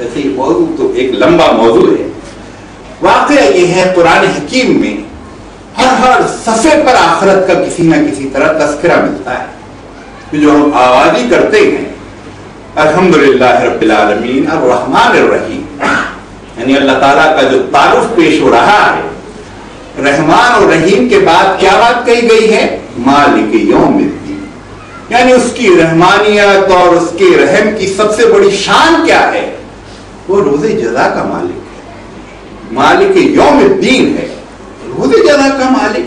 ویسے یہ موضوع تو ایک لمبا موضوع ہے۔ واقعہ یہ ہے قرآن حکیم میں ہر ہر صفحے پر آخرت کا کسی نہ کسی طرح تذکرہ ملتا ہے۔ جو ہم آوازی کرتے ہیں، الحمدللہ رب العالمین الرحمن الرحیم۔ یعنی اللہ تعالیٰ کا جو تعارف پیش ہو رہا ہے، رحمان اور رحیم کے بعد کیا بات کہی گئی ہے؟ مالک یوم الدین۔ یعنی اس کی رحمانیت اور اس کے رحم کی سب سے بڑی شان کیا ہے؟ وہ روز جزا کا مالک ہے۔ مالک یوم الدین ہے۔ روز جزا کا مالک،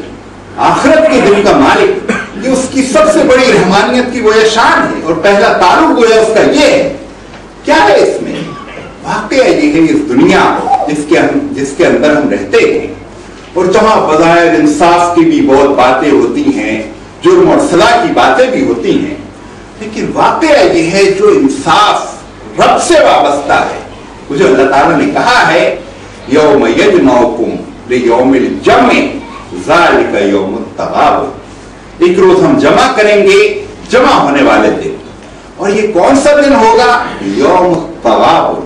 آخرت کے دن کا مالک۔ یہ اس کی سب سے بڑی رحمانیت کی وہ شان ہے۔ اور پہلا تعلق جو ہے اس کا یہ ہے۔ کیا ہے اس میں؟ واقعہ یہ ہے اس دنیا جس کے جس کے اندر ہم رہتے ہیں، اور جہاں بظاہر انصاف کی بھی بہت باتیں ہوتی ہیں، جرم اور سزا کی باتیں بھی ہوتی ہیں، لیکن واقعہ یہ ہے جو انصاف رب سے وابستہ ہے۔ وہ اللہ تعالیٰ نے کہا ہے، یوم یجمعکم لیوم الجمع، ذالک یوم التغاب۔ ایک روز ہم جمع کریں گے، جمع ہونے والے دن۔ اور یہ کون سا دن ہوگا؟ یوم التغاب۔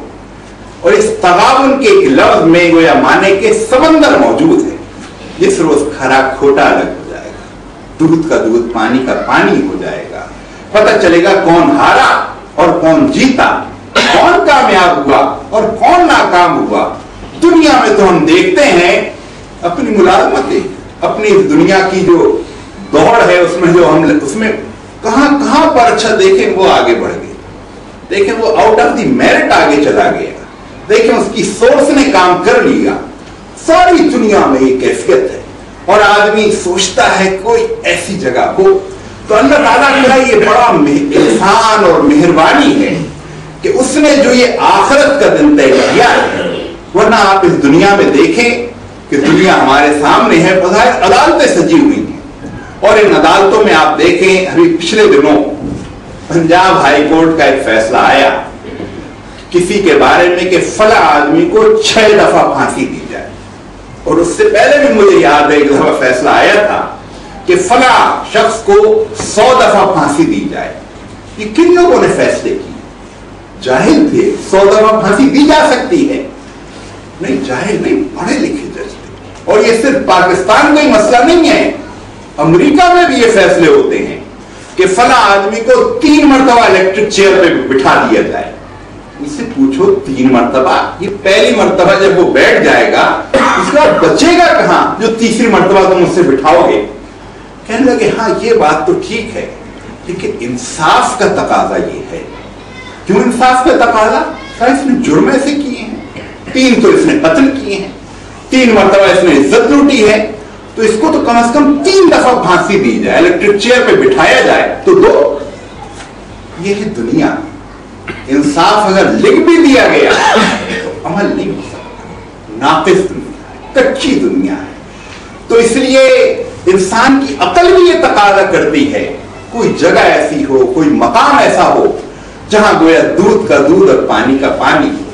اور اس تغابن کے ایک لفظ میں گویا مانے کے سمندر موجود ہے۔ جس روز کھرا کھوٹا الگ ہو جائے گا۔ دودھ کا دودھ، پانی کا پانی ہو جائے گا۔ پتہ چلے گا کون ہارا اور کون جیتا۔ کون کامیاب ہوا اور کون ناکام ہوا؟ دنیا میں تو ہم دیکھتے ہیں اپنی ملازمتیں، اپنی دنیا کی جو دوڑ ہے، اس میں جو ہم اس میں کہاں کہاں پر اچھا دیکھیں وہ آگے بڑھ گئے۔ دیکھیں وہ آؤٹ آف دی میرٹ آگے چلا گیا۔ دیکھیں اس کی سورس نے کام کر لیا۔ ساری دنیا میں یہ کیفیت ہے۔ اور آدمی سوچتا ہے کوئی ایسی جگہ ہو تو اللہ تعالیٰ کا یہ بڑا احسان اور مہربانی ہے۔ کہ اس نے جو یہ آخرت کا دن طے کیا ہے، ورنہ آپ اس دنیا میں دیکھیں کہ دنیا ہمارے سامنے ہے، بظاہر عدالتیں سجی ہوئی ہیں۔ اور ان عدالتوں میں آپ دیکھیں، ابھی پچھلے دنوں پنجاب ہائی کورٹ کا ایک فیصلہ آیا کسی کے بارے میں کہ فلاں آدمی کو چھ دفعہ پھانسی دی جائے۔ اور اس سے پہلے بھی مجھے یاد ہے، ایک دفعہ فیصلہ آیا تھا کہ فلاں شخص کو سو دفعہ پھانسی دی جائے۔ یہ کن لوگوں نے فیصلے کی جاہل تھے، سو دفعہ پھانسی دی جا سکتی ہے۔ نہیں، جاہل نہیں، پڑھے لکھے جج تھے۔ اور یہ صرف پاکستان کا ہی مسئلہ نہیں ہے، امریکہ میں بھی یہ فیصلے ہوتے ہیں کہ فلاں آدمی کو تین مرتبہ الیکٹرک چیئر پہ بٹھا دیا جائے۔ اس سے پوچھو، تین مرتبہ؟ یہ پہلی مرتبہ جب وہ بیٹھ جائے گا، اس کا بچے گا کہاں؟ جو تیسری مرتبہ تم اس سے بٹھاؤ گے۔ کہنے لگے ہاں یہ بات تو ٹھیک ہے، لیکن انصاف کا تقاضا یہ ہے کیوں انصاف کا تقاضا اس نے جرم ایسے کیے ہیں۔ تین تو اس نے قتل کیے ہیں۔ تین مرتبہ اس نے عزت لوٹی ہے۔ تو اس کو تو کم از کم تین دفعہ پھانسی دی جائے الیکٹرک چیئر پہ بٹھایا جائے۔ تو دو، یہ ہے دنیا۔ انصاف اگر لکھ بھی دیا گیا، تو عمل نہیں ہو سکتا۔ ناقص دنیا ہے کچی دنیا ہے۔ تو اس لیے انسان کی عقل بھی یہ تقاضا کرتی ہے، کوئی جگہ ایسی ہو، کوئی مقام ایسا ہو جہاں گویا دودھ کا دودھ اور پانی کا پانی ہو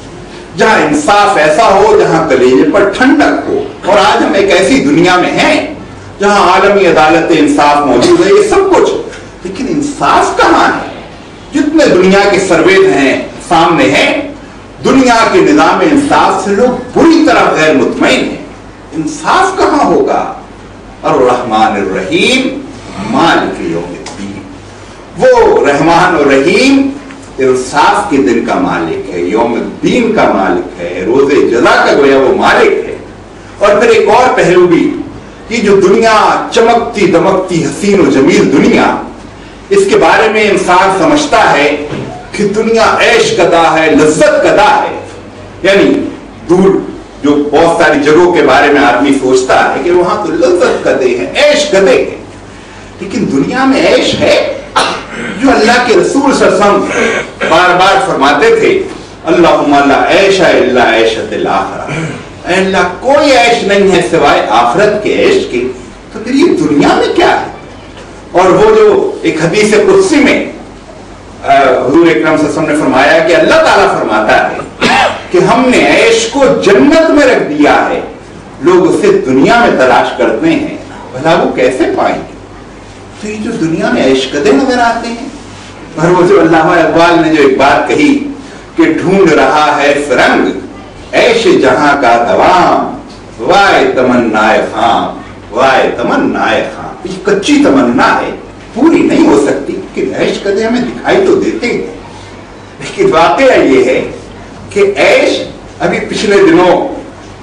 جہاں انصاف ایسا ہو جہاں کلیجے پر ٹھنڈک ہو۔ اور آج ہم ایک ایسی دنیا میں ہیں جہاں عالمی عدالت انصاف موجود ہے، یہ سب کچھ۔ لیکن انصاف کہاں ہے؟ جتنے دنیا کے سروے ہیں، سامنے ہیں، دنیا کے نظام انصاف سے لوگ بری طرح غیر مطمئن ہیں۔ انصاف کہاں ہوگا؟ اور رحمان الرحیم، مالک یوم الدین۔ وہ رحمان اور رحیم انصاف کے دن کا مالک ہے، یوم الدین کا مالک ہے، روز جزا کا گویا وہ مالک ہے۔ اور پھر ایک اور پہلو بھی کہ جو دنیا چمکتی دمکتی حسین و جمیل دنیا، اس کے بارے میں انسان سمجھتا ہے کہ دنیا عیش کدا ہے، لذت کدا ہے۔ یعنی دور جو بہت ساری جگہوں کے بارے میں آدمی سوچتا ہے کہ وہاں تو لذت کدے ہیں عیش کدے ہیں لیکن دنیا میں عیش ہے۔ جو اللہ کے رسول سرسم بار بار فرماتے تھے اللہ اللہ عیش اللہ عیشت الاخرہ۔ اے اللہ، کوئی عیش نہیں ہے سوائے آخرت کے عیش کے تو پھر یہ دنیا میں کیا ہے؟ اور وہ جو ایک حدیث قدسی میں حضور اکرم صلی اللہ علیہ وسلم نے فرمایا کہ اللہ تعالیٰ فرماتا ہے کہ ہم نے عیش کو جنت میں رکھ دیا ہے۔ لوگ اسے دنیا میں تلاش کرتے ہیں، بھلا وہ کیسے پائیں گے؟ تو یہ جو دنیا میں عیش کدے نظر آتے ہیں اور وہ جو اللہ اقبال نے جو ایک بات کہی کہ ڈھونڈ رہا ہے فرنگ ایش جہاں کا دوام، وائے تمنا خام، وائے تمنا خام۔ یہ کچی تمنا ہے، پوری نہیں ہو سکتی کہ ایش کدے ہمیں دکھائی تو دیتے ہیں۔ لیکن واقعہ یہ ہے کہ ایش ابھی پچھلے دنوں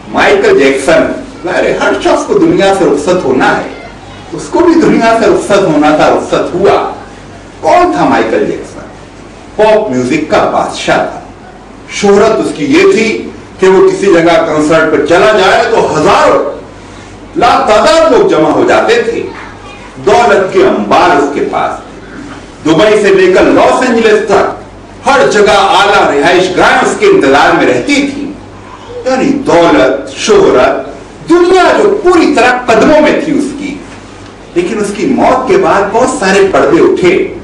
مائیکل جیکسن ہر شخص کو دنیا سے رخصت ہونا ہے۔ اس کو بھی دنیا سے رخصت ہونا تھا، رخصت ہوا۔ کون تھا مائیکل جیکسن پاپ میوزک کا بادشاہ تھا۔ شہرت اس کی یہ تھی کہ وہ کسی جگہ کنسرٹ پر چلا جائے تو ہزاروں لاکھ تعداد لوگ جمع ہو جاتے تھے۔ دولت کے انبار اس کے پاس دبئی سے لے کر لاس اینجلس تک ہر جگہ اعلیٰ رہائش گاہ اس کے انتظار میں رہتی تھی یعنی دولت، شہرت، دنیا جو پوری طرح قدموں میں تھی اس کی۔ لیکن اس کی موت کے بعد بہت سارے پردے اٹھے۔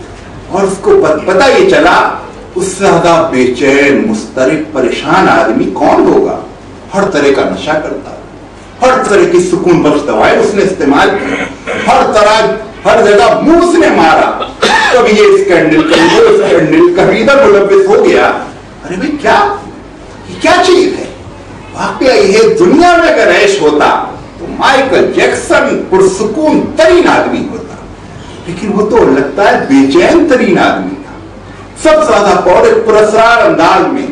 اور اس کو پتا یہ چلا، اس سے زیادہ بے چین مسترد پریشان آدمی کون ہوگا؟ ہر طرح کا نشہ کرتا۔ ہر طرح کی سکون بخش دوائیں اس نے استعمال کی۔ ہر طرح، ہر جگہ منہ اس نے مارا۔ کبھی یہ اسکینڈل کبھی وہ اسکینڈل کبھی ادھر ملوث ہو گیا۔ ارے بھائی، کیا؟ یہ کیا چیز ہے؟ واقعہ یہ دنیا میں اگر عیش ہوتا تو مائیکل جیکسن پرسکون ترین آدمی ہوتا۔ لیکن وہ تو لگتا ہے بے چین ترین آدمی تھا۔ سب سے زیادہ پورے پرسرار انداز میں۔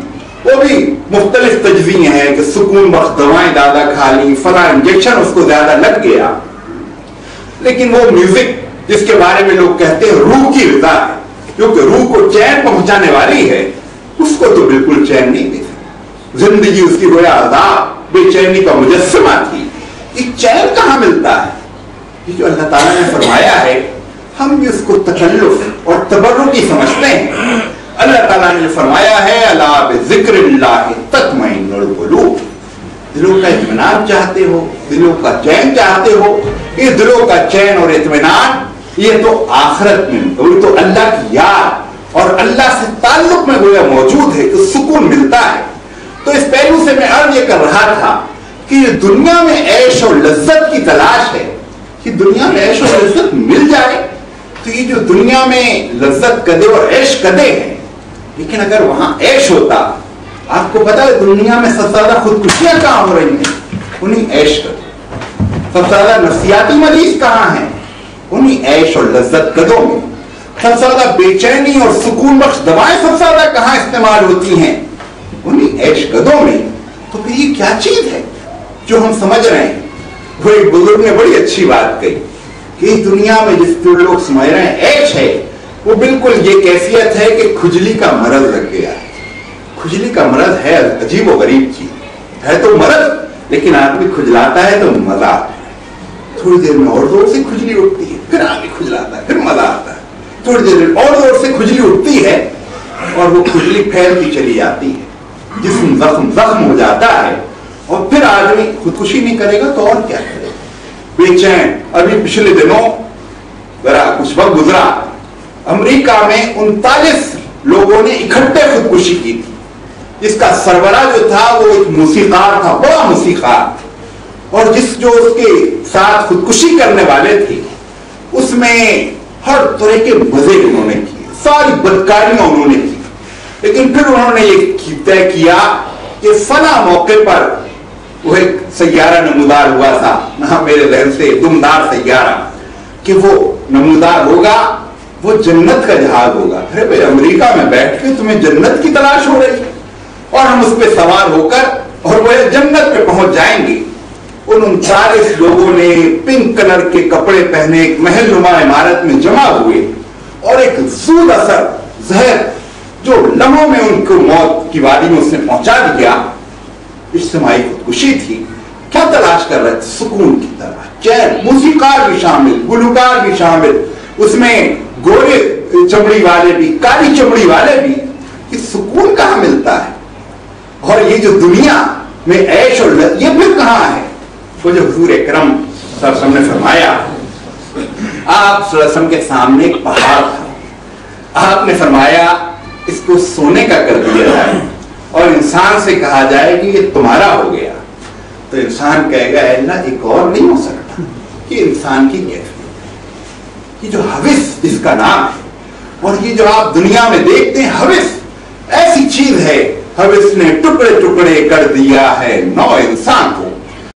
وہ بھی مختلف تجزیے ہیں کہ سکون بخش، دوائیں زیادہ کھا لی فلاں انجیکشن، اس کو زیادہ لگ گیا۔ لیکن وہ میوزک، جس کے بارے میں لوگ کہتے ہیں، روح کی رضا ہے۔ کیونکہ روح کو چین پہنچانے والی ہے، اس کو تو بالکل چین نہیں دے زندگی اس کی گویا عذاب، بے چینی کا مجسمہ تھی۔ یہ چین کہاں ملتا ہے؟ یہ جو اللہ تعالیٰ نے فرمایا ہے ہم بھی اس کو تکلف اور تبرکی سمجھتے ہیں۔ اللہ تعالیٰ نے فرمایا ہے اللہ ذکر اللہ تطمئن القلوب۔ دلوں کا اطمینان چاہتے ہو، دلوں کا چین چاہتے ہو۔ یہ دلوں کا چین اور اطمینان، یہ تو آخرت میں وہ تو اللہ کی یاد۔ اور اللہ سے تعلق میں گویا موجود ہے کہ سکون ملتا ہے۔ تو اس پہلو سے میں عرض یہ کر رہا تھا کہ یہ دنیا میں عیش اور لذت کی تلاش ہے۔ کہ دنیا میں عیش اور لذت مل جائے۔ تو یہ جو دنیا میں لذت کدے اور عیش کدے ہیں، لیکن اگر وہاں عیش ہوتا، آپ کو پتا ہے دنیا میں سب سے زیادہ خودکشیاں کہاں ہو رہی ہیں؟ انہیں عیش کر سب سے زیادہ نفسیاتی مریض کہاں ہیں؟ انہیں عیش اور لذت قدوں میں. سب سے زیادہ بے چینی اور سکون بخش دوائیں سب سے زیادہ کہاں استعمال ہوتی ہیں؟ انہیں عیش قدوں میں. تو پھر یہ کیا چیز ہے جو ہم سمجھ رہے ہیں؟ وہ ایک بزرگ نے بڑی اچھی بات کہی۔ اس دنیا میں جس پر لوگ سمجھ رہے ہیں عیش ہے، وہ بالکل یہ کیفیت ہے کہ کھجلی کا مرض لگ گیا ہے۔ کھجلی کا مرض ہے عجیب و غریب چیز۔ ہے تو مرض، لیکن آدمی کھجلاتا ہے تو مزہ آتا ہے۔ تھوڑی دیر میں اور زور سے کھجلی اٹھتی ہے، پھر آدمی کھجلاتا ہے، پھر مزہ آتا ہے۔ تھوڑی دیر میں اور زور سے کھجلی اٹھتی ہے اور وہ کھجلی پھیلتی چلی جاتی ہے۔ جسم زخم زخم ہو جاتا ہے اور پھر آدمی خودکشی نہیں کرے گا تو اور کیا کرے بے چین۔ ابھی پچھلے دنوں ذرا کچھ وقت گزرا۔ امریکہ میں انتالیس لوگوں نے اکٹھے خودکشی کی تھی۔ جس کا سربراہ جو تھا وہ ایک موسیقار تھا، بڑا موسیقار۔ اور جس جو اس کے ساتھ خودکشی کرنے والے تھے، اس میں ہر طرح کے مزے انہوں نے کیے، ساری بدکاریاں انہوں نے کی۔ لیکن پھر انہوں نے یہ طے کیا کہ فلاں موقع پر وہ ایک سیارہ نمودار ہوا تھا۔ نہ میرے ذہن سے دمدار سیارہ کہ وہ نمودار ہوگا، وہ جنت کا جہاز ہوگا۔ ارے بھائی امریکہ میں بیٹھ کے تمہیں جنت کی تلاش ہو رہی۔ اور ہم اس پہ سوار ہو کر اور وہ جنت پہ پہنچ جائیں گے۔ ان انچالیس لوگوں نے پنک کلر کے کپڑے پہنے، ایک محل نما عمارت میں جمع ہوئے۔ اور ایک زود اثر زہر جو لمحوں میں ان کو موت کی وادی میں اس نے پہنچا دیا۔ اجتماعی خودکشی تھی۔ کیا تلاش کر رہے تھے؟ سکون کی طرح۔ چین، موسیقار بھی شامل، گلوکار بھی شامل۔ اس میں گورے چمڑی والے بھی، کالی چمڑی والے بھی۔ یہ سکون کہاں ملتا ہے؟ اور یہ جو دنیا میں عیش اور لذت، یہ پھر کہاں ہے؟ وہ جو حضور اکرم صلی اللہ علیہ وسلم نے فرمایا، آپ صلی اللہ علیہ وسلم کے سامنے ایک پہاڑ تھا۔ آپ نے فرمایا، اس کو سونے کا کر دیا جائے۔ اور انسان سے کہا جائے کہ یہ تمہارا ہو گیا۔ تو انسان کہے گا اللہ، ایک اور نہیں ہو سکتا یہ انسان کی کیفیت یہ جو حوث اس کا نام ہے، اور یہ جو آپ دنیا میں دیکھتے ہیں، حوث ایسی چیز ہے۔ حوث نے ٹکڑے ٹکڑے کر دیا ہے، نو انسان کو۔